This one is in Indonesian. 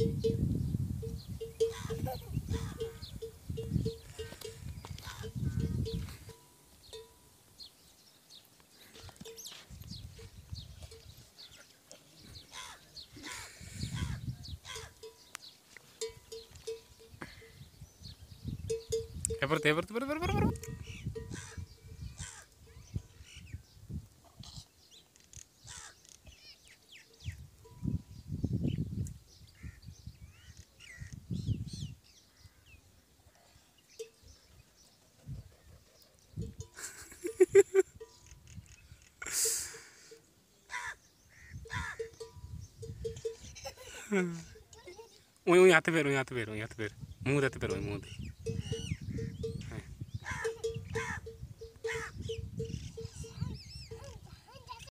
Eh, Everton, Everton, ya, Everton, Everton, Everton. उई उई हाथ फेर उई हाथ फेर उई हाथ फेर मुँह दे फेर उई